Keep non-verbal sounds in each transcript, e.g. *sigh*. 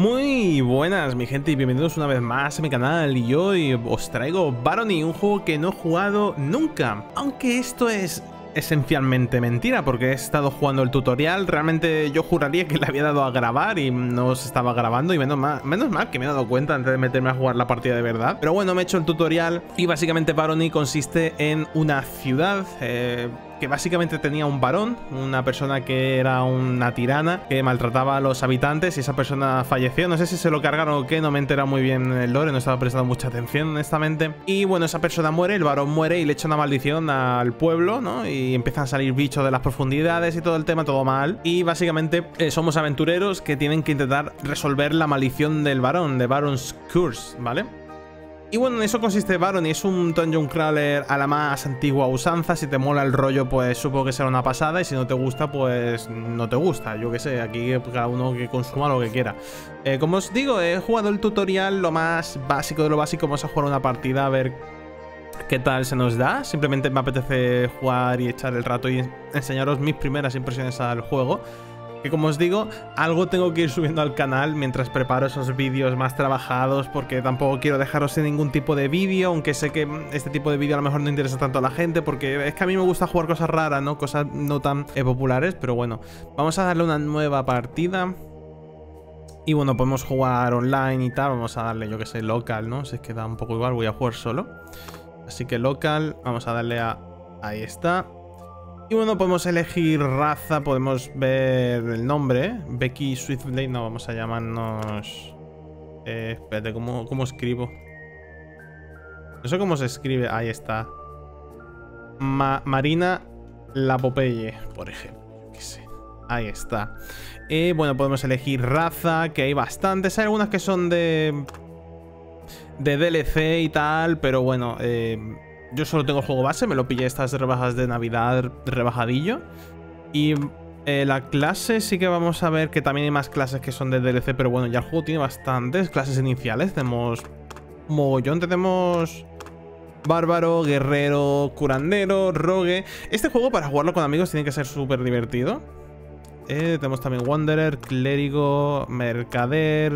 Muy buenas mi gente y bienvenidos una vez más a mi canal y hoy os traigo Barony, un juego que no he jugado nunca. Aunque esto es esencialmente mentira porque he estado jugando el tutorial, realmente yo juraría que le había dado a grabar y no se estaba grabando y menos mal, que me he dado cuenta antes de meterme a jugar la partida de verdad. Pero bueno, me he hecho el tutorial y básicamente Barony consiste en una ciudad... Eh, que básicamente tenía un varón, una persona que era una tirana, que maltrataba a los habitantes y esa persona falleció. No sé si se lo cargaron o qué, no me entera muy bien el lore, no estaba prestando mucha atención, honestamente. Y bueno, esa persona muere, el varón muere y le echa una maldición al pueblo, ¿no? Y empiezan a salir bichos de las profundidades y todo el tema, todo mal. Y básicamente eh, somos aventureros que tienen que intentar resolver la maldición del varón, de Baron's Curse, ¿vale? Y bueno, en eso consiste Barony, es un dungeon crawler a la más antigua usanza, si te mola el rollo pues supongo que será una pasada y si no te gusta pues no te gusta, yo que sé, aquí cada uno que consuma lo que quiera. Eh, como os digo, he jugado el tutorial, lo más básico de lo básico, vamos a jugar una partida a ver qué tal se nos da, simplemente me apetece jugar y echar el rato y enseñaros mis primeras impresiones al juego. Que como os digo, algo tengo que ir subiendo al canal mientras preparo esos vídeos más trabajados porque tampoco quiero dejaros sin ningún tipo de vídeo, aunque sé que este tipo de vídeo a lo mejor no interesa tanto a la gente porque es que a mí me gusta jugar cosas raras, ¿no? Cosas no tan eh, populares, pero bueno, vamos a darle una nueva partida. Y bueno, podemos jugar online y tal, vamos a darle, yo que sé, local, ¿no? Si es que da un poco igual, voy a jugar solo. Así que local, vamos a darle a... Ahí está. Y bueno, podemos elegir raza, podemos ver el nombre. Becky Swiftblade, no, vamos a llamarnos... Eh, espérate, ¿cómo, ¿cómo escribo? No sé cómo se escribe. Ahí está. Marina La Popeye, por ejemplo. Qué sé. Ahí está. Y bueno, podemos elegir raza, que hay bastantes. Hay algunas que son de... De DLC y tal, pero bueno... Eh, yo solo tengo el juego base, me lo pillé estas rebajas de Navidad rebajadillo. Y eh, la clase sí que vamos a ver que también hay más clases que son de DLC, pero bueno, ya el juego tiene bastantes clases iniciales. Tenemos mogollón, tenemos bárbaro, guerrero, curandero, rogue. Este juego para jugarlo con amigos tiene que ser súper divertido. Eh, tenemos también Wanderer, clérigo, mercader,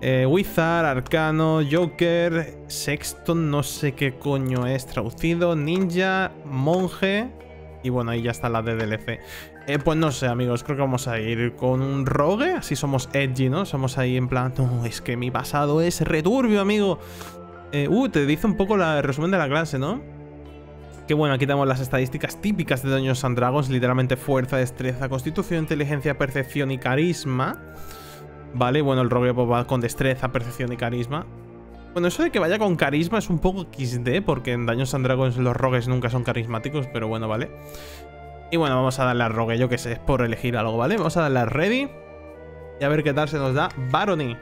eh, Wizard, Arcano, Joker, Sexton, no sé qué coño es traducido, Ninja, Monje... Y bueno, ahí ya está la de DLC. Eh, pues no sé, amigos, creo que vamos a ir con un rogue. Así somos edgy, ¿no? Somos ahí en plan... No, es que mi pasado es returbio, amigo. Eh, uh, te dice un poco el resumen de la clase, ¿no? Que bueno, aquí tenemos las estadísticas típicas de Dungeons and Dragons. Literalmente fuerza, destreza, constitución, inteligencia, percepción y carisma. Vale, bueno, el rogue pues, va con destreza, percepción y carisma. Bueno, eso de que vaya con carisma es un poco XD, porque en Daños and Dragons los rogues nunca son carismáticos, pero bueno, vale. Y bueno, vamos a darle a rogue, yo que sé, por elegir algo, ¿vale? Vamos a darle a ready. Y a ver qué tal se nos da Barony.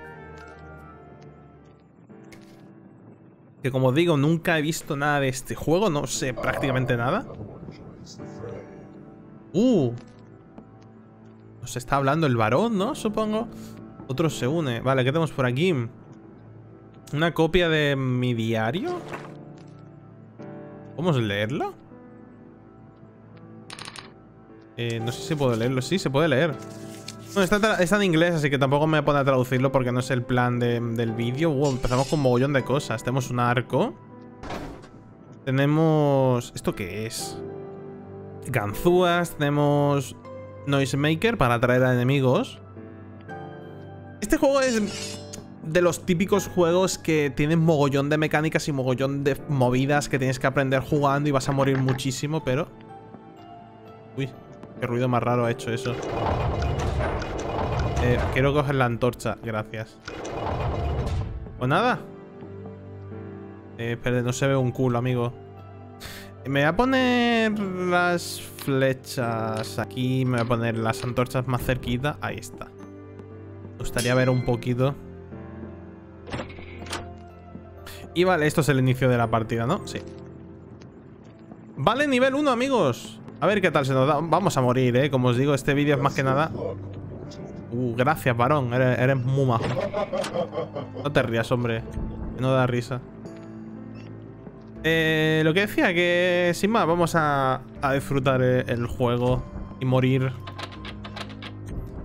Que como digo, nunca he visto nada de este juego, no sé prácticamente nada. Uh. Nos está hablando el varón, ¿no? Supongo. Otro se une. Vale, ¿qué tenemos por aquí? Una copia de mi diario. ¿Podemos leerlo? Eh, no sé si puedo leerlo. Sí, se puede leer. Bueno, está, en inglés, así que tampoco me pone a traducirlo porque no es el plan del vídeo. empezamos con un mogollón de cosas. Tenemos un arco. Tenemos... ¿Esto qué es? Ganzúas. Tenemos Noisemaker para atraer a enemigos. Este juego es de los típicos juegos que tienen mogollón de mecánicas y mogollón de movidas que tienes que aprender jugando y vas a morir muchísimo, pero... Uy, qué ruido más raro ha hecho eso. Eh, quiero coger la antorcha, gracias. Pues nada. Eh, espere, no se ve un culo, amigo. Me voy a poner las flechas aquí, me voy a poner las antorchas más cerquita. Ahí está. Gustaría ver un poquito. Y vale, esto es el inicio de la partida, ¿no? Sí. Vale, nivel 1, amigos. A ver qué tal se nos da. Vamos a morir, ¿eh? Como os digo, este vídeo es más que nada... Uh, gracias, varón. Eres, muy majo. No te rías, hombre. No da risa. Eh, lo que decía, que sin más, vamos a, a disfrutar el juego y morir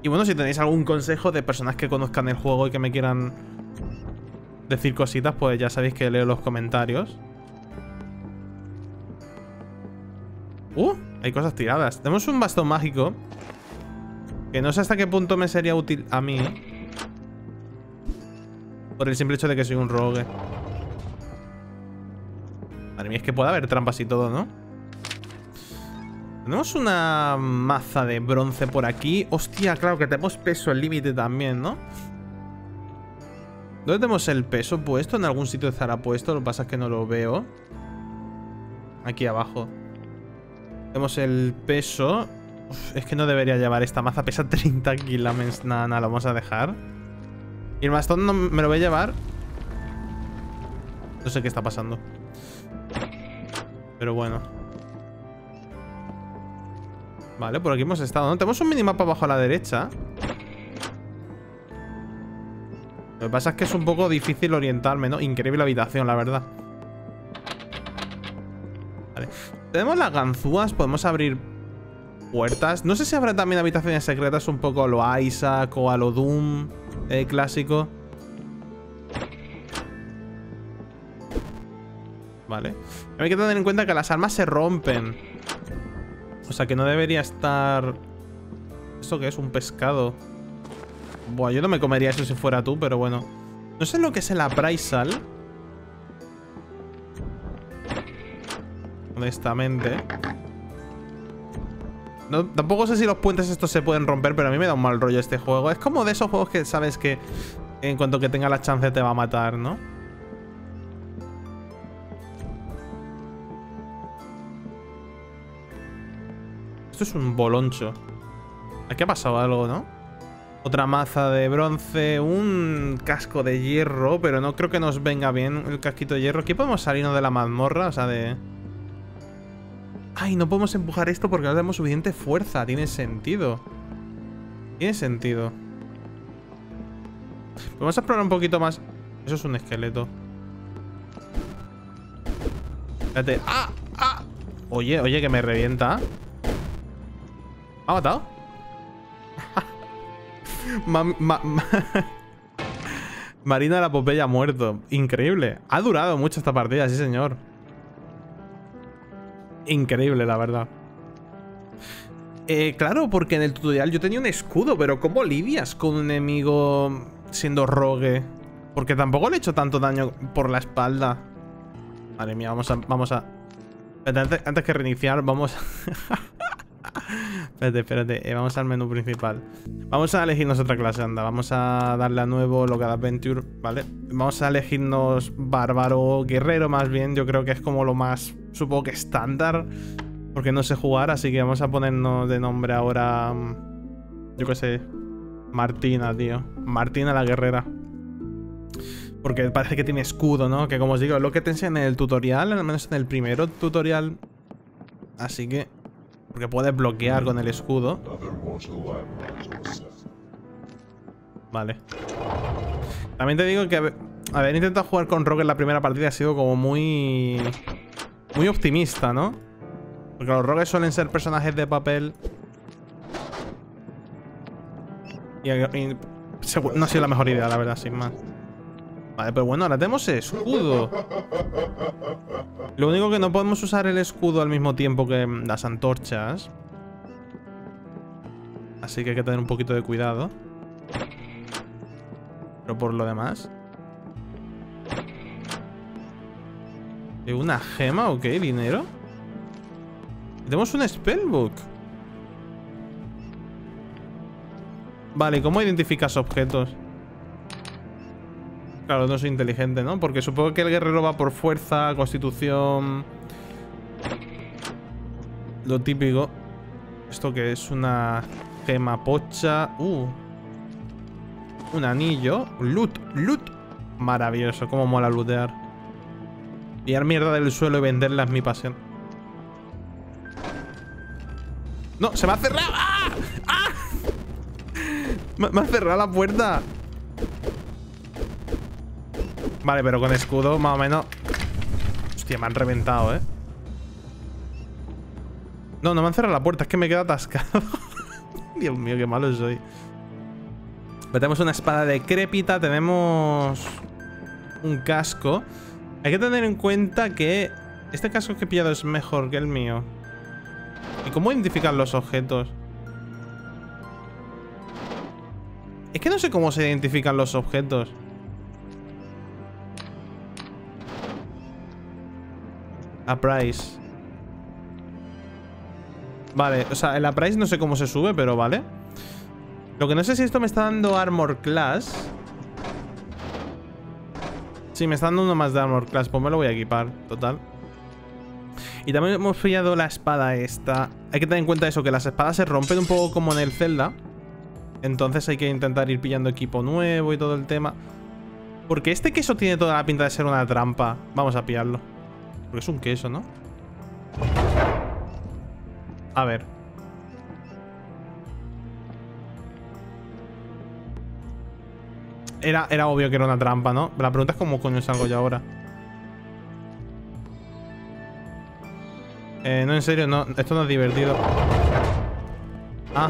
Y bueno, si tenéis algún consejo de personas que conozcan el juego y que me quieran decir cositas, pues ya sabéis que leo los comentarios. Uh, hay cosas tiradas. Tenemos un bastón mágico. Que no sé hasta qué punto me sería útil a mí. Por el simple hecho de que soy un rogue. Madre mía, es que puede haber trampas y todo, ¿no? Tenemos una maza de bronce por aquí. Hostia, claro que tenemos peso al límite también, ¿no? ¿Dónde tenemos el peso puesto? En algún sitio estará puesto, lo que pasa es que no lo veo. Aquí abajo. Tenemos el peso. es que no debería llevar esta maza. Pesa *laughs* 30 kilos. Nada, nada, lo vamos a dejar. Y el bastón no me lo voy a llevar. No sé qué está pasando. Pero bueno. Vale, por aquí hemos estado, ¿no? Tenemos un minimapa abajo a la derecha. Lo que pasa es que es un poco difícil orientarme, ¿no? Increíble habitación, la verdad. Vale. Tenemos las ganzúas, podemos abrir puertas. No sé si habrá también habitaciones secretas un poco a lo Isaac o a lo Doom eh, clásico. Vale. Hay que tener en cuenta que las armas se rompen. O sea que no debería estar... ¿Eso qué es? Un pescado. Buah, yo no me comería eso si fuera tú, pero bueno. No sé lo que es el appraisal. Honestamente. No, tampoco sé si los puentes estos se pueden romper, pero a mí me da un mal rollo este juego. Es como de esos juegos que sabes que en cuanto que tenga la chance te va a matar, ¿no? Esto es un boloncho. Aquí ha pasado algo, ¿no? Otra maza de bronce, un casco de hierro, pero no creo que nos venga bien el casquito de hierro. Aquí podemos salirnos de la mazmorra, o sea, de... Ay, no podemos empujar esto porque no tenemos suficiente fuerza. Tiene sentido. Tiene sentido. Vamos a explorar un poquito más. Eso es un esqueleto. Espérate. ¡Ah! ¡Ah! Oye, oye, que me revienta. ¿Ha matado? Marina la Popeya ha muerto. Increíble. Ha durado mucho esta partida, sí señor. Increíble, la verdad. Eh, claro, porque en el tutorial yo tenía un escudo, pero ¿cómo lidias con un enemigo siendo rogue? Porque tampoco le he hecho tanto daño por la espalda. Madre mía, vamos a... Vamos a... Antes, antes que reiniciar, vamos. *laughs* espérate, espérate. Eh, vamos al menú principal. Vamos a elegirnos otra clase, anda. Vamos a darle a nuevo Local Adventure, ¿vale? Vamos a elegirnos bárbaro, guerrero más bien. Yo creo que es como lo más, supongo que estándar. Porque no sé jugar, así que vamos a ponernos de nombre ahora... Mm, yo qué sé. Martina, tío. Martina la guerrera. Porque parece que tiene escudo, ¿no? Que como os digo, lo que te enseñan en el tutorial, al menos en el primero tutorial. Así que porque puedes bloquear con el escudo. Vale. También te digo que haber intentado jugar con Rogue en la primera partida ha sido como muy... Muy optimista, ¿no? Porque los rogues suelen ser personajes de papel. Y, no ha sido la mejor idea, la verdad, sin más. Vale, pero bueno, ahora tenemos escudo. Lo único que no podemos usar el escudo al mismo tiempo que las antorchas. Así que hay que tener un poquito de cuidado. Pero por lo demás... ¿Una gema o qué? ¿Dinero? Tenemos un spellbook. Vale, ¿cómo identificas objetos? Claro, no soy inteligente, ¿no? Porque supongo que el guerrero va por fuerza, constitución... Lo típico. Esto que es una gema pocha. Uh. Un anillo. Loot. Loot. Maravilloso. Cómo mola lootear. Pillar mierda del suelo y venderla es mi pasión. No, se me ha cerrado. ¡Ah! ¡Ah! *laughs* me ha cerrado la puerta. Vale, pero con escudo más o menos... Hostia, me han reventado, ¿eh? No, no me han cerrado la puerta, es que me quedo atascado. *laughs* Dios mío, qué malo soy. tenemos una espada decrépita, tenemos un casco. Hay que tener en cuenta que este casco que he pillado es mejor que el mío. ¿Y cómo identificar los objetos? Es que no sé cómo se identifican los objetos. A price. Vale, o sea, el price no sé cómo se sube, pero vale. Lo que no sé si esto me está dando armor class. Sí, me está dando uno más de armor class. Pues me lo voy a equipar, total. Y también hemos pillado la espada esta. Hay que tener en cuenta eso, que las espadas se rompen un poco como en el Zelda. Entonces hay que intentar ir pillando equipo nuevo y todo el tema. Porque este queso tiene toda la pinta de ser una trampa. Vamos a pillarlo. Porque es un queso, ¿no? A ver. Era, era obvio que era una trampa, ¿no? La pregunta es cómo coño salgo yo ahora. Eh, no, en serio, no. Esto no es divertido. Ah.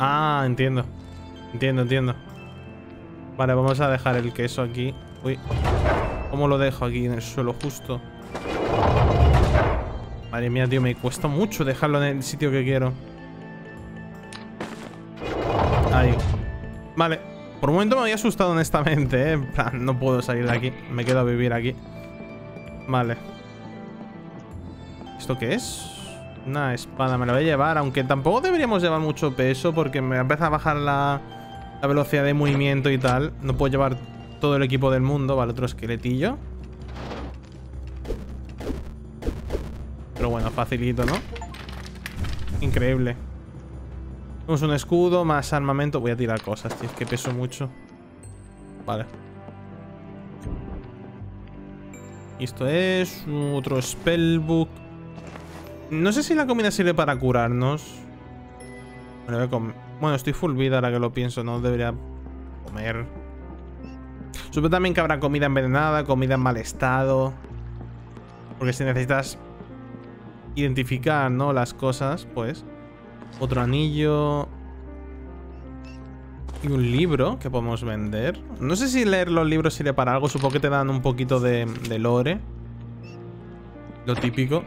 Ah, entiendo. Entiendo, entiendo. Vale, vamos a dejar el queso aquí. Uy. ¿Cómo lo dejo aquí en el suelo justo? Madre mía, tío, me cuesta mucho dejarlo en el sitio que quiero. Ahí. Vale. Por un momento me había asustado honestamente, ¿eh? En plan, no puedo salir de aquí. Me quedo a vivir aquí. Vale. ¿Esto qué es? Una espada, me la voy a llevar Aunque tampoco deberíamos llevar mucho peso Porque me empieza a bajar la, la velocidad de movimiento y tal No puedo llevar todo el equipo del mundo Vale, otro esqueletillo Pero bueno, facilito, ¿no? Increíble tenemos un escudo, más armamento. Voy a tirar cosas, tío. Es que peso mucho. Vale. Esto es otro spellbook. No sé si la comida sirve para curarnos. Bueno, estoy full vida ahora que lo pienso. No debería comer. Supongo también que habrá comida envenenada, comida en mal estado. Porque si necesitas identificar, ¿no? Las cosas, pues... Otro anillo. Y un libro que podemos vender. No sé si leer los libros sirve para algo. Supongo que te dan un poquito de, lore. Lo típico.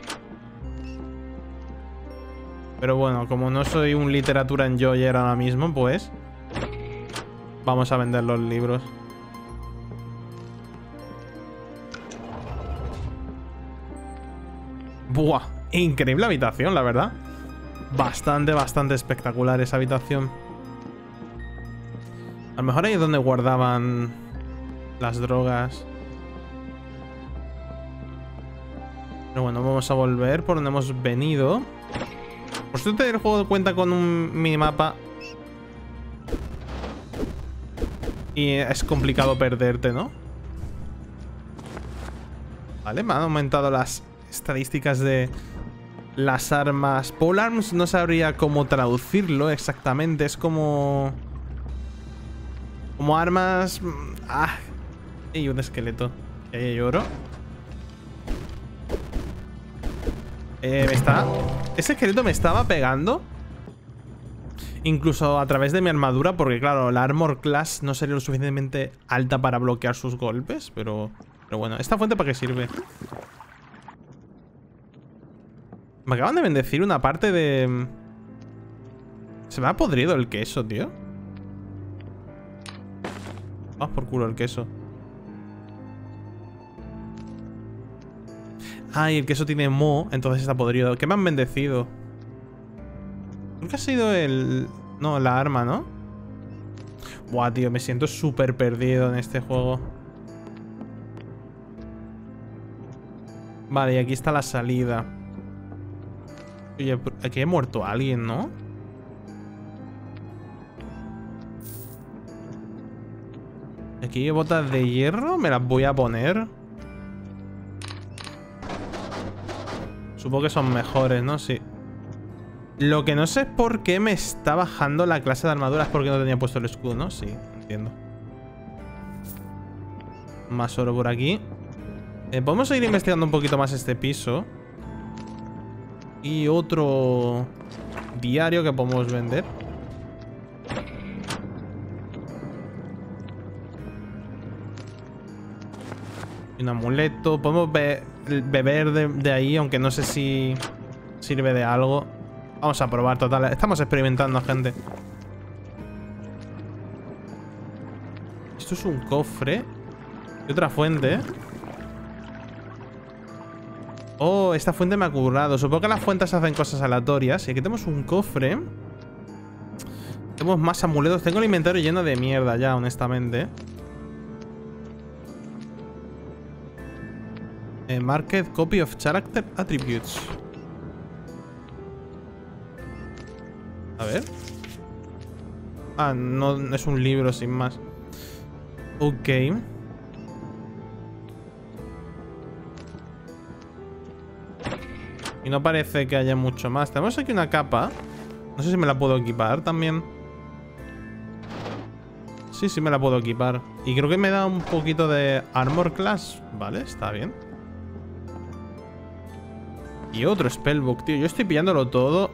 Pero bueno, como no soy un literatura enjoyer ahora mismo, pues... Vamos a vender los libros. Buah, increíble habitación, la verdad. Bastante, bastante espectacular esa habitación. A lo mejor ahí es donde guardaban las drogas. Pero bueno, vamos a volver por donde hemos venido. Por suerte el juego cuenta con un minimapa. Y es complicado perderte, ¿no? Vale, me han aumentado las estadísticas de, las armas... Polearms no sabría cómo traducirlo exactamente. Es como... Como armas... Mm, ah. Y un esqueleto. Y ahí hay oro. Eh, me está... Ese esqueleto me estaba pegando. Incluso a través de mi armadura. Porque claro, la armor class no sería lo suficientemente alta para bloquear sus golpes. Pero... Pero bueno, ¿esta fuente para qué sirve? Me acaban de bendecir una parte de... Se me ha podrido el queso, tío. Vamos por culo el queso. Ay, el queso tiene mo, entonces está podrido. ¿Qué me han bendecido? Que ha sido el... No, la arma, ¿no? Buah, tío, me siento súper perdido en este juego. Vale, y aquí está la salida. Oye, aquí he muerto alguien, ¿no? Aquí hay botas de hierro, me las voy a poner. Supongo que son mejores, ¿no? Sí. Lo que no sé es por qué me está bajando la clase de armaduras porque no tenía puesto el escudo, ¿no? Sí, entiendo. Más oro por aquí. Eh, Podemos seguir investigando un poquito más este piso. Y otro diario que podemos vender. Un amuleto. Podemos beber de, de ahí, aunque no sé si sirve de algo. Vamos a probar, total. Estamos experimentando, gente. Esto es un cofre. Y otra fuente, ¿eh? Oh, esta fuente me ha currado. Supongo que las fuentes hacen cosas aleatorias. Y aquí tenemos un cofre. Tenemos más amuletos. Tengo el inventario lleno de mierda ya, honestamente. Eh, market copy of character attributes. A ver. Ah, no es un libro sin más. Ok. Y no parece que haya mucho más. Tenemos aquí una capa. No sé si me la puedo equipar también. Sí, sí me la puedo equipar. Y creo que me da un poquito de armor class. Vale, está bien. Y otro spellbook, tío. Yo estoy pillándolo todo.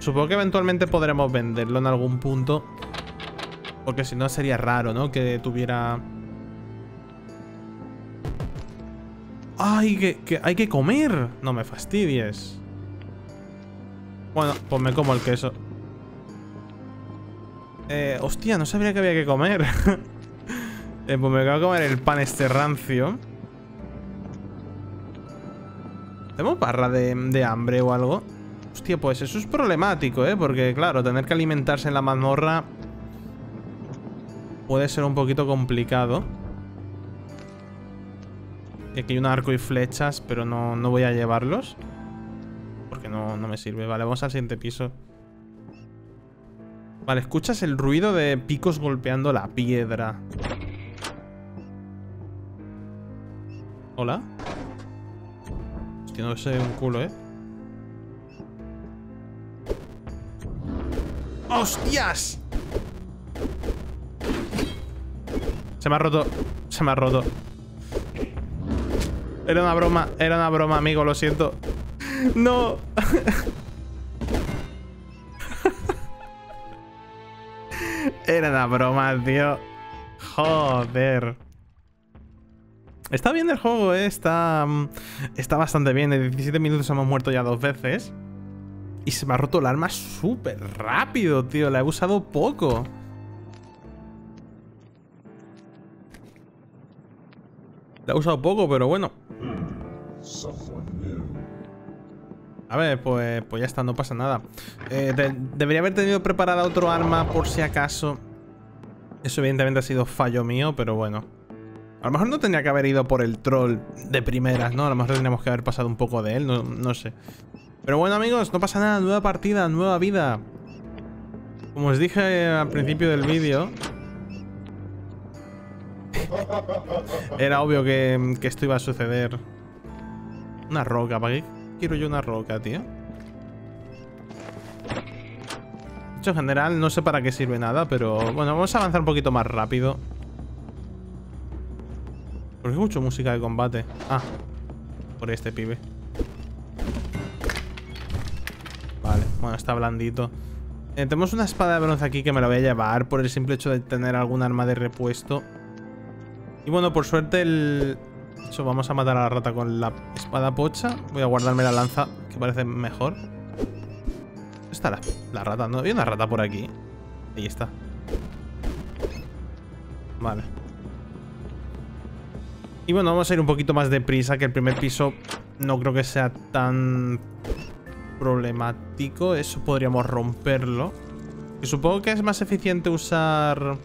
Supongo que eventualmente podremos venderlo en algún punto. Porque si no sería raro, ¿no? Que tuviera... ¡Ay, que, hay que comer! No me fastidies. Bueno, pues me como el queso. Eh, hostia, no sabía que había que comer. *laughs* eh, pues me voy a comer el pan este rancio. ¿Tenemos barra de, de, hambre o algo? Hostia, pues eso es problemático, ¿eh? Porque, claro, tener que alimentarse en la mazmorra puede ser un poquito complicado. Aquí hay un arco y flechas, pero no, no voy a llevarlos. Porque no, no me sirve. Vale, vamos al siguiente piso. Vale, escuchas el ruido de picos golpeando la piedra. ¿Hola? Hostia, no sé un culo, ¿eh? ¡Hostias! Se me ha roto. Se me ha roto. Era una broma, era una broma, amigo, lo siento. No. era una broma, tío. Joder. Está bien el juego, ¿eh? Está, mm, está bastante bien. En 17 minutos hemos muerto ya dos veces. Y se me ha roto el arma súper rápido, tío. La he usado poco. La he usado poco, pero bueno. A ver, pues, pues ya está, no pasa nada. Eh, debería haber tenido preparada otro arma por si acaso. Eso evidentemente ha sido fallo mío, pero bueno. A lo mejor no tenía que haber ido por el troll de primeras, ¿no? A lo mejor tendríamos que haber pasado un poco de él, no, no sé. Pero bueno, amigos, no pasa nada. Nueva partida, nueva vida. Como os dije al principio del vídeo, *laughs* era obvio que, esto iba a suceder. Una roca, ¿para qué quiero yo una roca, tío? De hecho, en general, no sé para qué sirve nada, pero... Bueno, vamos a avanzar un poquito más rápido. Porque escucho música de combate. Ah, por este pibe. Vale, bueno, está blandito. Eh, tenemos una espada de bronce aquí que me la voy a llevar por el simple hecho de tener algún arma de repuesto. Y bueno, por suerte el... De hecho, vamos a matar a la rata con la espada pocha. Voy a guardarme la lanza, que parece mejor. ¿Dónde está la, rata? ¿No hay una rata por aquí? Ahí está. Vale. Y bueno, vamos a ir un poquito más deprisa, que el primer piso no creo que sea tan problemático. Eso podríamos romperlo. Y supongo que es más eficiente usar...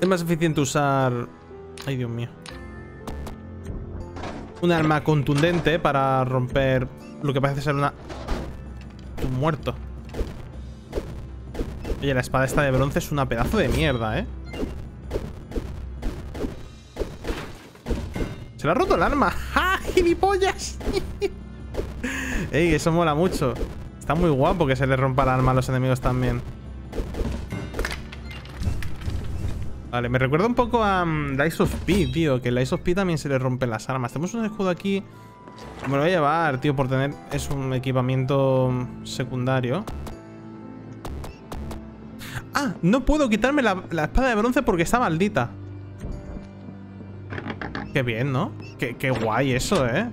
Es más eficiente usar... Ay, Dios mío. Un arma contundente para romper lo que parece ser una... Un muerto. Oye, la espada esta de bronce es una pedazo de mierda, ¿eh? Se le ha roto el arma. ¡Ja! *laughs* ¡Gilipollas! *laughs* Ey, eso mola mucho. Está muy guapo que se le rompa el arma a los enemigos también. Vale, me recuerda un poco a um, of P, tío. Que el Dice of P también se le rompen las armas. Tenemos un escudo aquí. Me lo voy a llevar, tío, por tener... Es un equipamiento secundario. Ah, no puedo quitarme la, espada de bronce porque está maldita. Qué bien, ¿no? Qué, qué guay eso, ¿eh?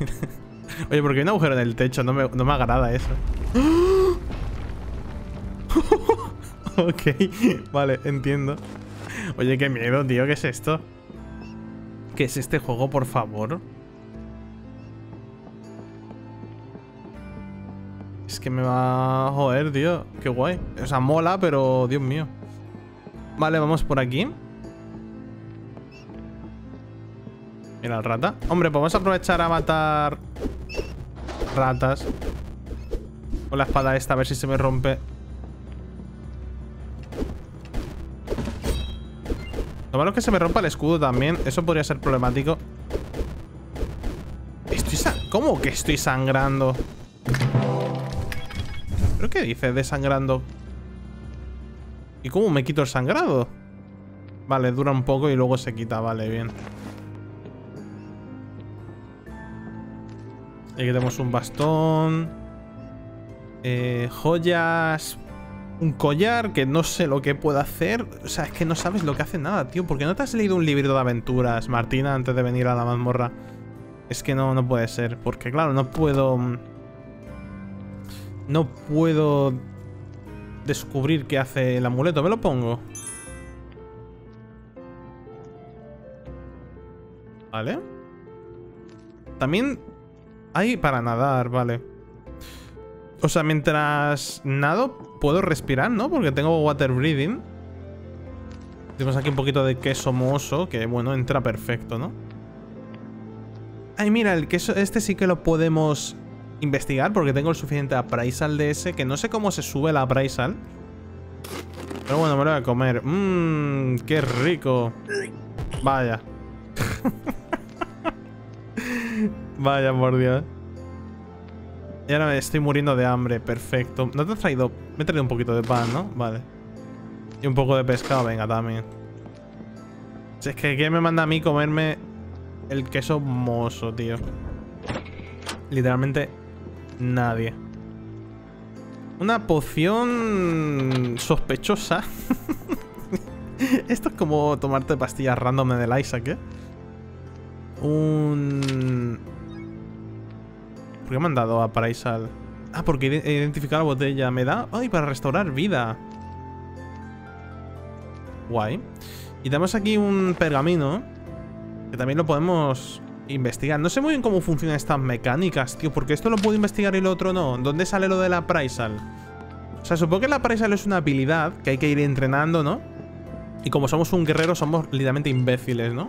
*laughs* Oye, porque hay un agujero en el techo, no me, no me agrada eso. *laughs* *laughs* ok, vale, entiendo. Oye, qué miedo, tío, ¿qué es esto? ¿Qué es este juego, por favor? Es que me va a joder, tío. Qué guay. O sea, mola, pero Dios mío. Vale, vamos por aquí. Mira el rata. Hombre, pues vamos a aprovechar a matar ratas. Con la espada esta, a ver si se me rompe. Lo malo es que se me rompa el escudo también. Eso podría ser problemático. Estoy ¿Cómo que estoy sangrando? ¿Pero qué dice desangrando? ¿Y cómo me quito el sangrado? Vale, dura un poco y luego se quita. Vale, bien. Aquí tenemos un bastón. Eh, joyas. Un collar que no sé lo que puedo hacer. O sea, es que no sabes lo que hace nada, tío. ¿Por qué no te has leído un libro de aventuras, Martina, antes de venir a la mazmorra? Es que no, no puede ser. Porque, claro, no puedo... No puedo descubrir qué hace el amuleto. Me lo pongo. Vale. También hay para nadar, vale. O sea, mientras nado, puedo respirar, ¿no? Porque tengo water breathing. Tenemos aquí un poquito de queso mozo, que bueno, entra perfecto, ¿no? Ay, mira, el queso, este sí que lo podemos investigar porque tengo el suficiente appraisal de ese, que no sé cómo se sube la appraisal. Pero bueno, me lo voy a comer. Mmm, qué rico. Vaya. *laughs* Vaya, por Dios. Y ahora me estoy muriendo de hambre. Perfecto. ¿No te has traído...? Me he traído un poquito de pan, ¿no? Vale. Y un poco de pescado, venga, también. Si es que ¿qué me manda a mí comerme el queso mozo, tío? Literalmente nadie. Una poción sospechosa. *laughs* Esto es como tomarte pastillas random en el Isaac, ¿eh? Un... ¿Por qué me han dado a Paraisal? Ah, porque he identificado la botella. ¿Me da? ¡Ay, para restaurar vida! Guay. Y tenemos aquí un pergamino. Que también lo podemos investigar. No sé muy bien cómo funcionan estas mecánicas, tío. Porque esto lo puedo investigar y lo otro no. ¿Dónde sale lo de la Praisal? O sea, supongo que la Praisal es una habilidad que hay que ir entrenando, ¿no? Y como somos un guerrero, somos literalmente imbéciles, ¿no?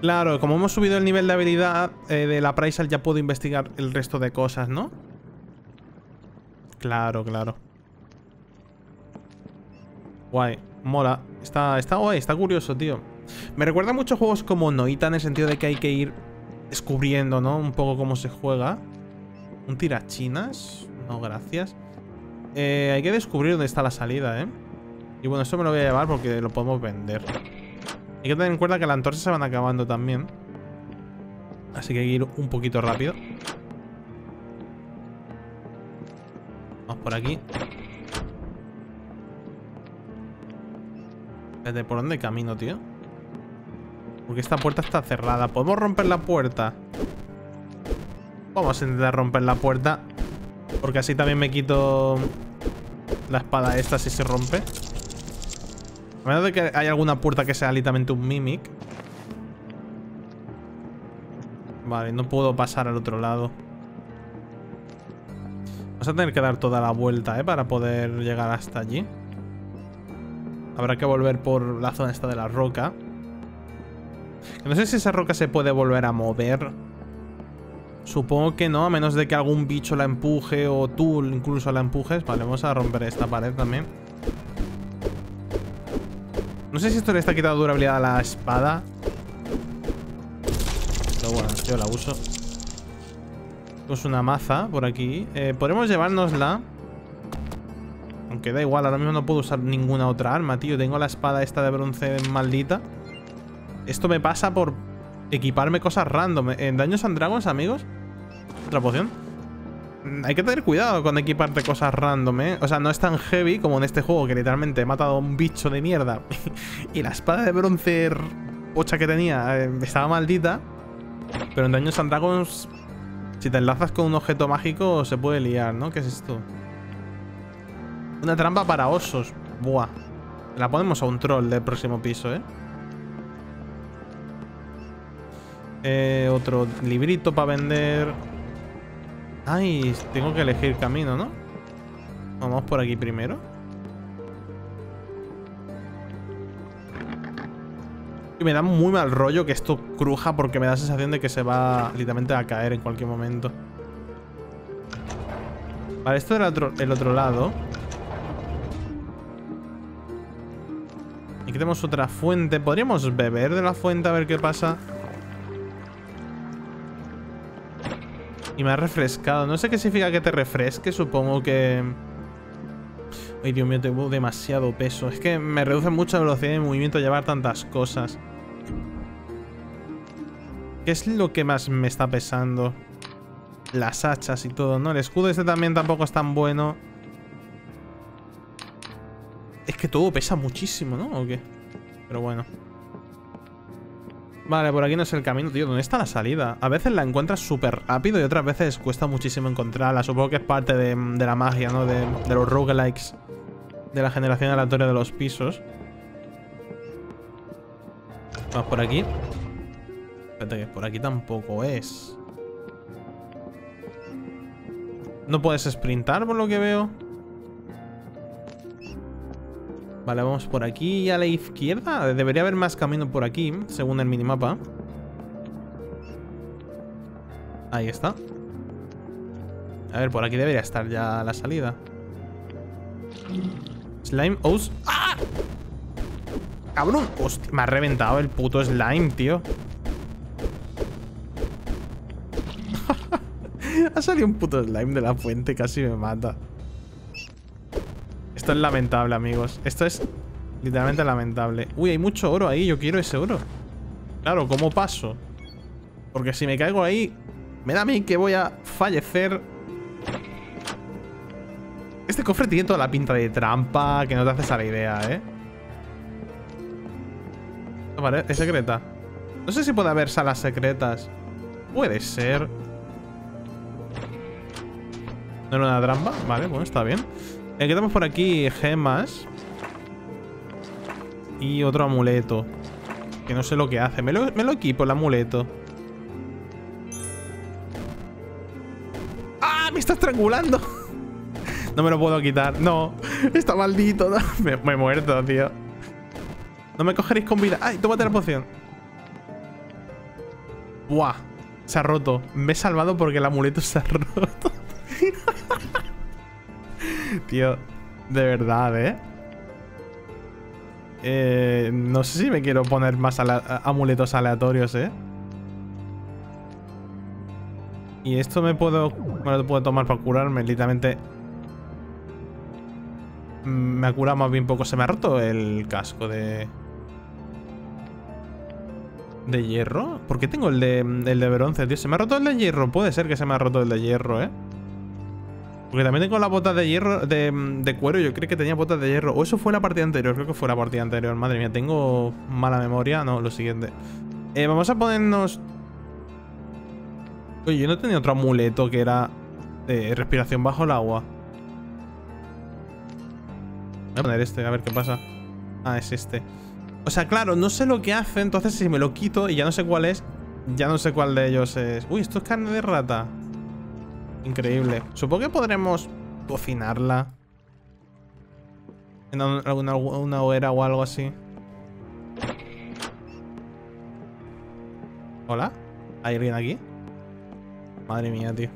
Claro, como hemos subido el nivel de habilidad eh, de la Praisal, ya puedo investigar el resto de cosas, ¿no? Claro, claro. Guay, mola. Está, está guay, está curioso, tío. Me recuerda mucho juegos como Noita en el sentido de que hay que ir descubriendo, ¿no? Un poco cómo se juega. Un tirachinas. No, gracias. Eh, hay que descubrir dónde está la salida, ¿eh? Y bueno, esto me lo voy a llevar porque lo podemos vender. Hay que tener en cuenta que las antorchas se van acabando también. Así que hay que ir un poquito rápido. Vamos por aquí. Espérate, ¿por dónde camino, tío? Porque esta puerta está cerrada. ¿Podemos romper la puerta? Vamos a intentar romper la puerta. Porque así también me quito la espada esta si se rompe. A menos de que haya alguna puerta que sea literalmente un mimic. Vale, no puedo pasar al otro lado. Vamos a tener que dar toda la vuelta, ¿eh? Para poder llegar hasta allí. Habrá que volver por la zona esta de la roca. No sé si esa roca se puede volver a mover. Supongo que no, a menos de que algún bicho la empuje o tú incluso la empujes. Vale, vamos a romper esta pared también. No sé si esto le está quitando durabilidad a la espada. Pero bueno, yo la uso. Tenemos una maza por aquí. Eh, Podemos llevárnosla. Aunque da igual, ahora mismo no puedo usar ninguna otra arma, tío. Tengo la espada esta de bronce maldita. Esto me pasa por equiparme cosas random. ¿En Daños and Dragons, amigos? ¿Otra poción? Mm, hay que tener cuidado con equiparte cosas random, ¿eh? O sea, no es tan heavy como en este juego que literalmente he matado a un bicho de mierda *laughs* y la espada de bronce pocha que tenía eh, estaba maldita. Pero en Daños and Dragons, si te enlazas con un objeto mágico, se puede liar, ¿no? ¿Qué es esto? Una trampa para osos. Buah. La ponemos a un troll del próximo piso, ¿eh? eh otro librito para vender. Ay, tengo que elegir camino, ¿no? Vamos por aquí primero. Y me da muy mal rollo que esto cruja porque me da la sensación de que se va literalmente a caer en cualquier momento. Vale, esto era el otro lado. Aquí tenemos otra fuente. ¿Podríamos beber de la fuente a ver qué pasa? Y me ha refrescado. No sé qué significa que te refresque. Supongo que... Ay, Dios mío, tengo demasiado peso. Es que me reduce mucho la velocidad de movimiento llevar tantas cosas. ¿Qué es lo que más me está pesando? Las hachas y todo, ¿no? El escudo este también tampoco es tan bueno. Es que todo pesa muchísimo, ¿no? ¿O qué? Pero bueno. Vale, por aquí no es el camino, tío. ¿Dónde está la salida? A veces la encuentras súper rápido y otras veces cuesta muchísimo encontrarla. Supongo que es parte de, la magia, ¿no? De, de los roguelikes. De la generación aleatoria de los pisos. Vamos por aquí. Espérate, que por aquí tampoco es. No puedes sprintar por lo que veo. Vale, vamos por aquí a la izquierda. Debería haber más camino por aquí, según el minimapa. Ahí está. A ver, por aquí debería estar ya la salida. Slime Ose. ¡Ah! ¡Cabrón! Hostia, me ha reventado el puto slime, tío. *laughs* ha salido un puto slime de la fuente, casi me mata. Esto es lamentable, amigos. Esto es literalmente lamentable. Uy, hay mucho oro ahí. Yo quiero ese oro. Claro, ¿cómo paso? Porque si me caigo ahí, me da a mí que voy a fallecer. Este cofre tiene toda la pinta de trampa que no te haces a la idea, ¿eh? Vale, es secreta. No sé si puede haber salas secretas. Puede ser. ¿No era una trampa? Vale, bueno, está bien. Eh, tenemos por aquí gemas. Y otro amuleto. Que no sé lo que hace. Me lo, me lo equipo, el amuleto. ¡Ah! ¡Me está estrangulando! *laughs* no me lo puedo quitar. No. Está maldito. *laughs* Me, me he muerto, tío. No me cogeréis con vida. ¡Ay! Tómate la poción. ¡Buah! Se ha roto. Me he salvado porque el amuleto se ha *laughs* roto. Tío, de verdad, ¿eh? ¿eh? No sé si me quiero poner más amuletos aleatorios, ¿eh? Y esto me puedo... Me lo puedo tomar para curarme, literalmente... Me ha curado más bien poco. Se me ha roto el casco de... ¿De hierro? ¿Por qué tengo el de, el de bronce, tío? ¿Se me ha roto el de hierro? Puede ser que se me ha roto el de hierro, ¿eh? Porque también tengo las botas de hierro, de, cuero. Yo creo que tenía botas de hierro. O eso fue la partida anterior. Creo que fue la partida anterior. Madre mía, tengo mala memoria. No, lo siguiente. Eh, vamos a ponernos... Oye, yo no tenía otro amuleto que era de respiración bajo el agua. Voy a poner este, a ver qué pasa. Ah, es este. O sea, claro, no sé lo que hace. Entonces si me lo quito y ya no sé cuál es, ya no sé cuál de ellos es. Uy, esto es carne de rata. Increíble. Supongo que podremos cocinarla. En alguna una hoguera o algo así. ¿Hola? ¿Hay alguien aquí? Madre mía, tío.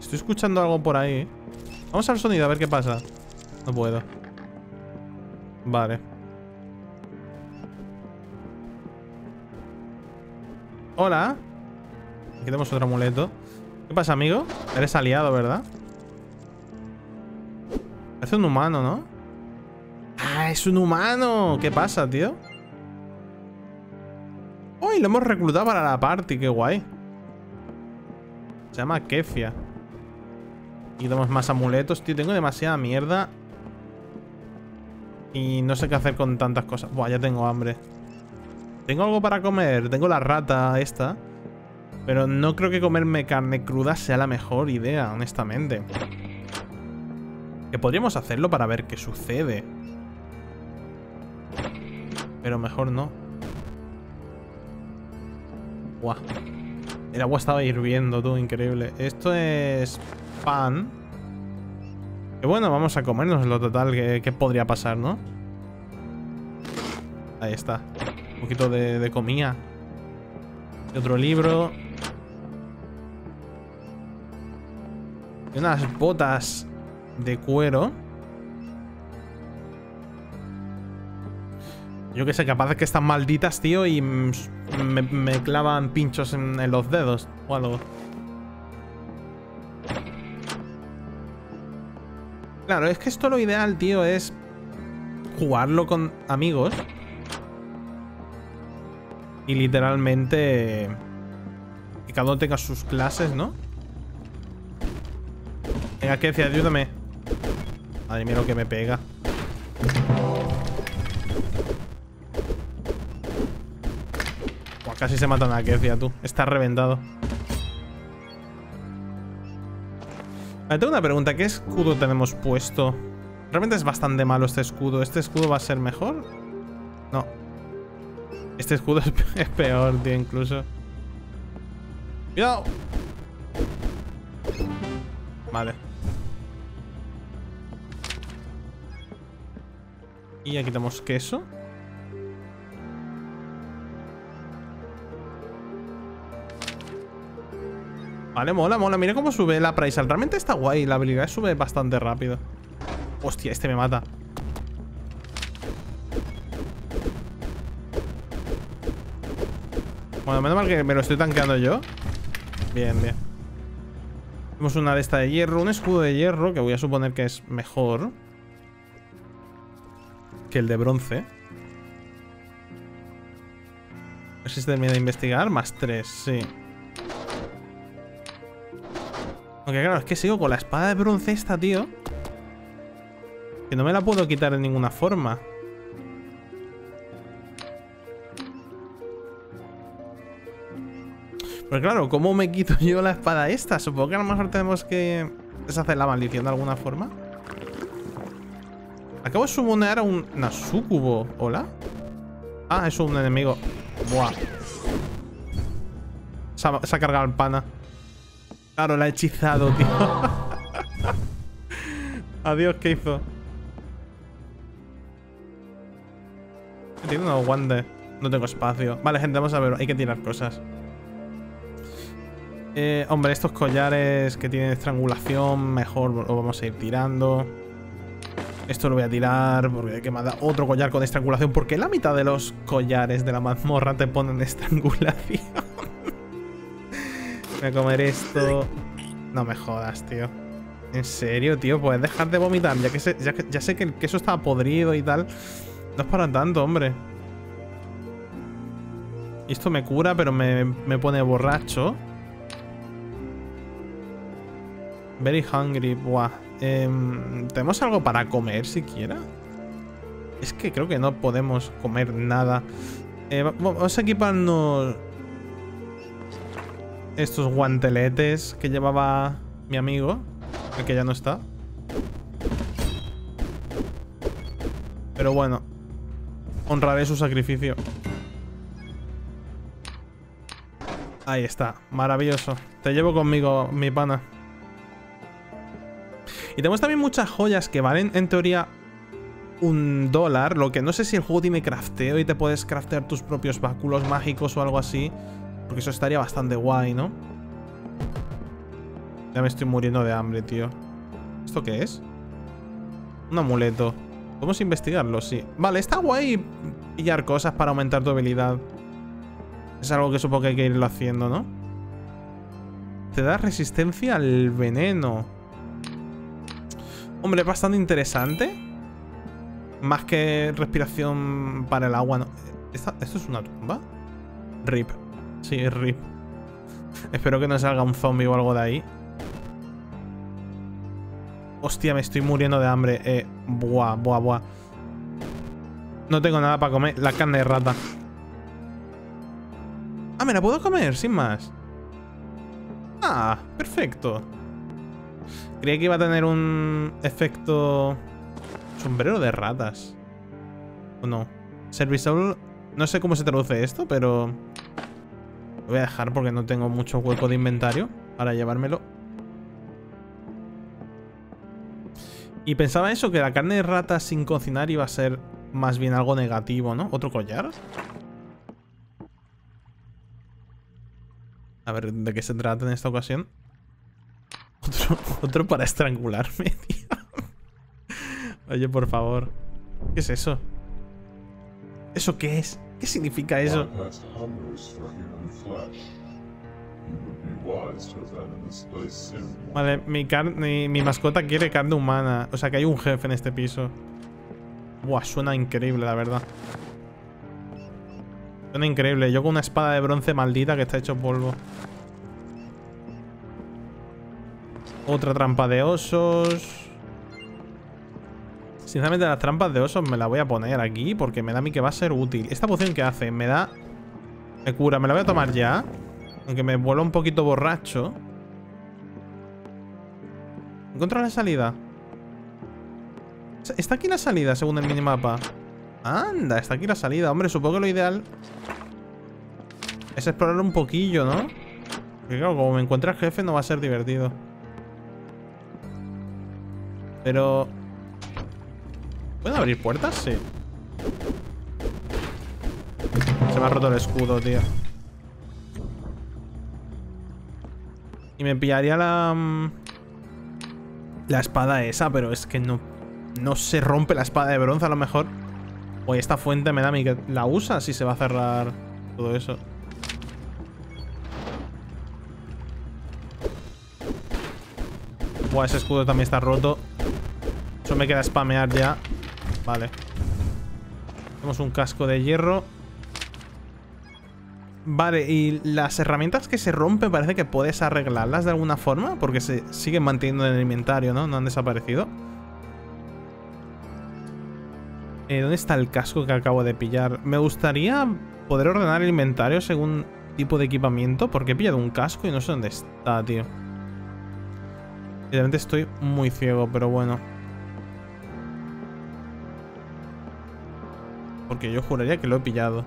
Estoy escuchando algo por ahí. Vamos al sonido a ver qué pasa. No puedo. Vale. Hola. Aquí tenemos otro amuleto. ¿Qué pasa, amigo? Eres aliado, ¿verdad? Es un humano, ¿no? ¡Ah, es un humano! ¿Qué pasa, tío? ¡Uy! Lo hemos reclutado para la party. ¡Qué guay! Se llama Kefia. Y tenemos más amuletos, tío. Tengo demasiada mierda. Y no sé qué hacer con tantas cosas. Buah, ya tengo hambre. Tengo algo para comer. Tengo la rata esta. Pero no creo que comerme carne cruda sea la mejor idea, honestamente. Que podríamos hacerlo para ver qué sucede. Pero mejor no. Buah. El agua estaba hirviendo, tú, increíble. Esto es pan. Que bueno, vamos a comernos lo total. ¿Qué, podría pasar, no? Ahí está. Un poquito de, de comida. Y otro libro. Y unas botas de cuero. Yo que sé, capaz que están malditas, tío, y me, clavan pinchos en, los dedos o algo. Claro, es que esto lo ideal, tío, es jugarlo con amigos. Y literalmente... Que cada uno tenga sus clases, ¿no? Venga, Kecia, ayúdame. Madre mía lo que me pega. casi se mata a Kecia, tú. Está reventado. Vale, tengo una pregunta. ¿Qué escudo tenemos puesto? Realmente es bastante malo este escudo. ¿Este escudo va a ser mejor? No. Este escudo *laughs* es peor, tío, incluso. ¡Cuidado! Vale. Y aquí tenemos queso. Vale, mola, mola. Mira cómo sube la price. Realmente está guay. La habilidad sube bastante rápido. Hostia, este me mata. Bueno, menos mal que me lo estoy tanqueando yo. Bien, bien. Tenemos una de esta de hierro. Un escudo de hierro, que voy a suponer que es mejor que el de bronce. Si se termina de investigar. Más 3, sí. Aunque claro, es que sigo con la espada de bronce esta, tío. Que no me la puedo quitar de ninguna forma. Pero claro, ¿cómo me quito *laughs* yo la espada esta? Supongo que a lo mejor tenemos que deshacer la maldición de alguna forma. Acabo de summonear a un... Una sucubo. ¿Hola? Ah, es un enemigo. Buah. Se ha, ha cargado el pana. Claro, la he hechizado, tío. *laughs* Adiós, ¿qué hizo? Tiene unos guantes. No tengo espacio. Vale, gente, vamos a ver. Hay que tirar cosas. Eh, hombre, estos collares que tienen estrangulación, mejor lo vamos a ir tirando. Esto lo voy a tirar porque que mandar otro collar con estrangulación. Porque la mitad de los collares de la mazmorra te ponen *laughs* estrangulación. Voy a comer esto. No me jodas, tío. En serio, tío, puedes dejar de vomitar. Ya que ya, sé que el queso estaba podrido y tal. No es para tanto, hombre. esto me cura, pero me, me pone borracho. Very hungry, buah. Em, ¿Tenemos algo para comer siquiera? Es que creo que no podemos comer nada. Eh, vamos a equiparnos estos guanteletes que llevaba mi amigo, el que ya no está. Pero bueno, honraré su sacrificio. Ahí está, maravilloso. Te llevo conmigo, mi pana. Y tenemos también muchas joyas que valen, en teoría, un dólar. Lo que no sé si el juego tiene crafteo y te puedes craftear tus propios báculos mágicos o algo así. Porque eso estaría bastante guay, ¿no? Ya me estoy muriendo de hambre, tío. ¿Esto qué es? Un amuleto. Podemos investigarlo, sí. Vale, está guay pillar cosas para aumentar tu habilidad. Es algo que supongo que hay que irlo haciendo, ¿no? Te da resistencia al veneno. Hombre, es bastante interesante. Más que respiración para el agua, ¿no? ¿Esto es una tumba? RIP. Sí, RIP. *laughs* Espero que no salga un zombie o algo de ahí. Hostia, me estoy muriendo de hambre. Eh, buah, buah, buah. No tengo nada para comer. La carne de rata. Ah, me la puedo comer, sin más. Ah, perfecto. Creía que iba a tener un efecto... Sombrero de ratas. ¿O no? Serviceable... No sé cómo se traduce esto, pero... Lo voy a dejar porque no tengo mucho hueco de inventario para llevármelo. Y pensaba eso, que la carne de rata sin cocinar iba a ser más bien algo negativo, ¿no? ¿Otro collar? A ver, ¿de qué se trata en esta ocasión? *laughs* Otro, para estrangularme, *laughs* tío. Oye, por favor. ¿Qué es eso? ¿Eso qué es? ¿Qué significa eso? Vale, mi, mi, mascota quiere carne humana. O sea que hay un jefe en este piso. Buah, suena increíble, la verdad. Suena increíble. Yo con una espada de bronce maldita que está hecho polvo. Otra trampa de osos. Sinceramente las trampas de osos me las voy a poner aquí porque me da a mí que va a ser útil. ¿Esta poción que hace? Me da... Me cura. Me la voy a tomar ya. Aunque me vuelva un poquito borracho. ¿Encuentro la salida? ¿Está aquí la salida según el minimapa? Anda, está aquí la salida. Hombre, supongo que lo ideal es explorar un poquillo, ¿no? Porque claro, como me encuentre el jefe no va a ser divertido. Pero... ¿Pueden abrir puertas? Sí. Se me ha roto el escudo, tío. Y me pillaría la... Mm, la espada esa, pero es que no... No se rompe la espada de bronce a lo mejor. Oye, esta fuente me da que la usa si se va a cerrar todo eso. Buah, ese escudo también está roto. Eso me queda spamear ya. Vale. Tenemos un casco de hierro. Vale, y las herramientas que se rompen parece que puedes arreglarlas de alguna forma. Porque se siguen manteniendo en el inventario, ¿no? No han desaparecido. Eh, ¿Dónde está el casco que acabo de pillar? Me gustaría poder ordenar el inventario según tipo de equipamiento. Porque he pillado un casco y no sé dónde está, tío. Realmente estoy muy ciego, pero bueno. Porque yo juraría que lo he pillado.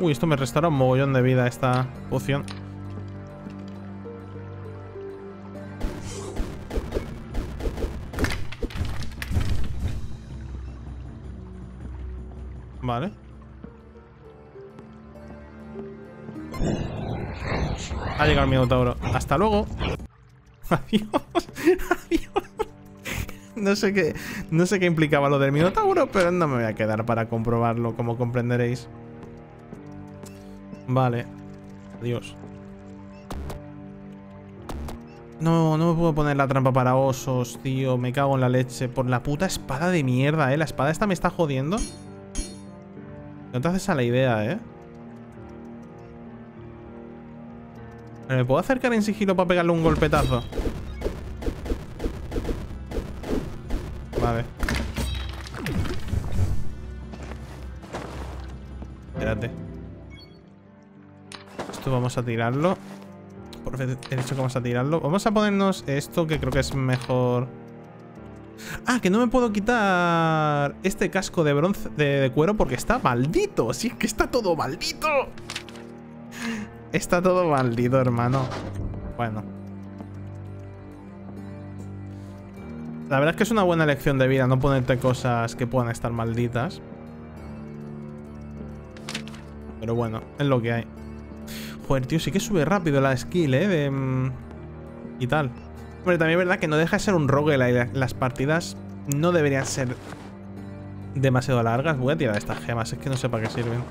Uy, esto me restaura un mogollón de vida esta poción. Vale. Ha llegado el Minotauro. Hasta luego. Adiós. *laughs* Adiós. No sé qué. No sé qué implicaba lo del Minotauro, pero no me voy a quedar para comprobarlo, como comprenderéis. Vale. Adiós. No, no me puedo poner la trampa para osos, tío. Me cago en la leche. Por la puta espada de mierda, ¿eh? La espada esta me está jodiendo. No te haces a la idea, ¿eh? ¿Me puedo acercar en sigilo para pegarle un golpetazo? Vamos a tirarlo. Por he dicho que vamos a tirarlo. Vamos a ponernos esto que creo que es mejor... Ah, que no me puedo quitar este casco de bronce de, cuero porque está maldito. Sí, que está todo maldito. Está todo maldito, hermano. Bueno. La verdad es que es una buena elección de vida no ponerte cosas que puedan estar malditas. Pero bueno, es lo que hay. Joder, tío, sí que sube rápido la skill, ¿eh? Mm, y tal. Hombre, también es verdad que no deja de ser un roguelike. Las partidas no deberían ser demasiado largas. Voy a tirar estas gemas, es que no sé para qué sirven.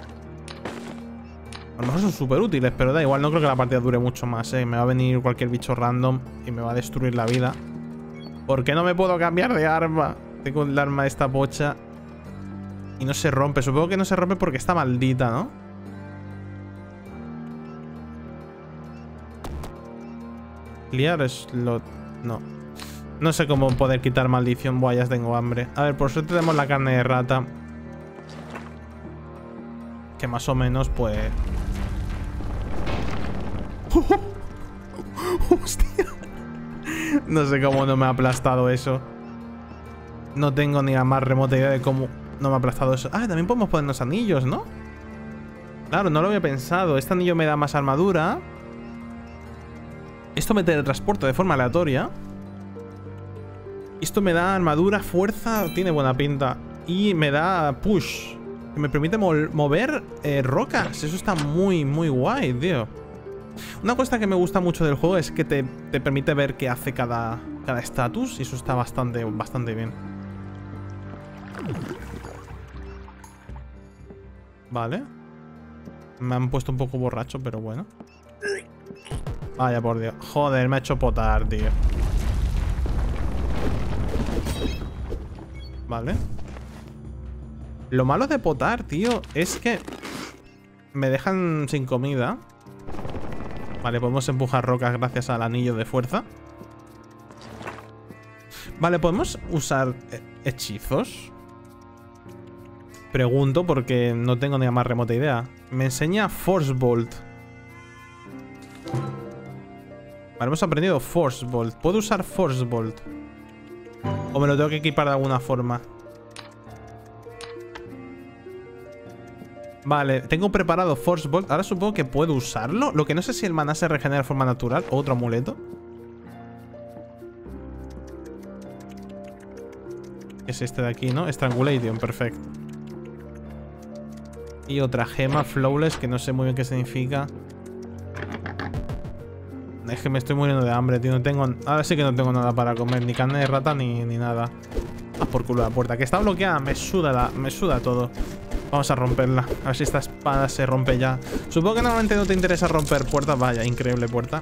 A lo mejor son súper útiles, pero da igual, no creo que la partida dure mucho más, ¿eh? Me va a venir cualquier bicho random y me va a destruir la vida. ¿Por qué no me puedo cambiar de arma? Tengo el arma de esta pocha y no se rompe. Supongo que no se rompe porque está maldita, ¿no? Liar es lo... No. No sé cómo poder quitar maldición. Buah, ya tengo hambre. A ver, por suerte tenemos la carne de rata. Que más o menos, pues... *laughs* ¡Hostia! No sé cómo no me ha aplastado eso. No tengo ni la más remota idea de cómo no me ha aplastado eso. Ah, también podemos ponernos anillos, ¿no? Claro, no lo había pensado. Este anillo me da más armadura. Esto me teletransporta de forma aleatoria. Esto me da armadura, fuerza, tiene buena pinta. Y me da push. Que me permite mover eh, rocas. Eso está muy, muy guay, tío. Una cosa que me gusta mucho del juego es que te, permite ver qué hace cada estatus. y eso está bastante, bastante bien. Vale. Me han puesto un poco borracho, pero bueno. Vaya por Dios. Joder, me ha hecho potar, tío. Vale. Lo malo de potar, tío, es que me dejan sin comida. Vale, podemos empujar rocas gracias al anillo de fuerza. Vale, ¿podemos usar hechizos? Pregunto porque no tengo ni la más remota idea. Me enseña Force Bolt. Vale, hemos aprendido Force Bolt. ¿Puedo usar Force Bolt? ¿O me lo tengo que equipar de alguna forma? Vale, tengo preparado Force Bolt. Ahora supongo que puedo usarlo. Lo que no sé si el maná se regenera de forma natural o otro amuleto. Es este de aquí, ¿no? Strangulation, perfecto. Y otra gema, Flawless, que no sé muy bien qué significa. Es que me estoy muriendo de hambre, tío. No tengo... Ahora sí que no tengo nada para comer. Ni carne de rata ni, ni nada. Ah, por culo la puerta. Que está bloqueada. Me suda, la, me suda todo. Vamos a romperla. A ver si esta espada se rompe ya. Supongo que normalmente no te interesa romper puertas. Vaya, increíble puerta.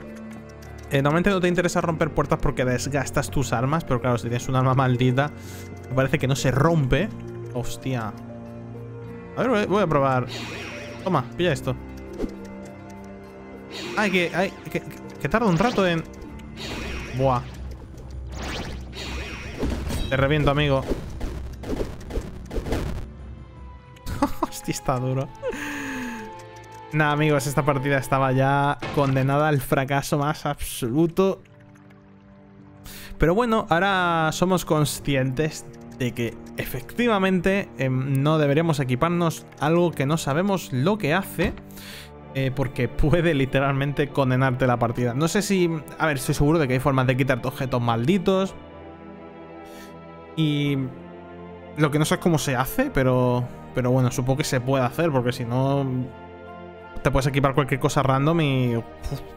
Eh, normalmente no te interesa romper puertas porque desgastas tus armas. Pero claro, si tienes un arma maldita, me parece que no se rompe. Hostia. A ver, voy a probar. Toma, pilla esto. Ay, que, ay, que, que tarda un rato en... Buah. Te reviento, amigo. *laughs* Hostia, está duro. Nah, amigos, esta partida estaba ya condenada al fracaso más absoluto. Pero bueno, ahora somos conscientes de que efectivamente em, no deberíamos equiparnos algo que no sabemos lo que hace. Eh, porque puede literalmente condenarte la partida. No sé si... A ver, estoy seguro de que hay formas de quitarte objetos malditos. Y... Lo que no sé es cómo se hace, pero... Pero bueno, supongo que se puede hacer, porque si no te puedes equipar cualquier cosa random y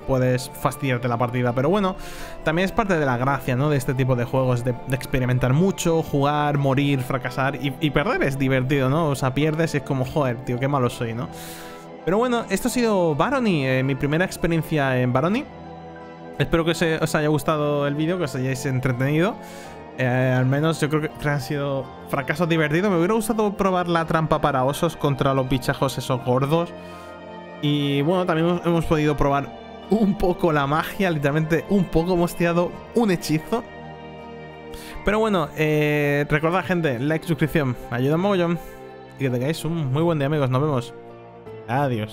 puedes fastidiarte la partida. Pero bueno, también es parte de la gracia, ¿no? De este tipo de juegos, de, experimentar mucho, jugar, morir, fracasar y, perder es divertido, ¿no? O sea, pierdes y es como, joder, tío, qué malo soy, ¿no? Pero bueno, esto ha sido Barony, eh, mi primera experiencia en Barony. Espero que os haya gustado el vídeo, que os hayáis entretenido. Eh, al menos yo creo que han sido fracasos divertidos. Me hubiera gustado probar la trampa para osos contra los bichajos esos gordos. Y bueno, también hemos, podido probar un poco la magia, literalmente un poco hemos tirado un hechizo. Pero bueno, eh, recordad gente, like, suscripción, ayuda un mogollón. Y que tengáis un muy buen día amigos, nos vemos. Adiós.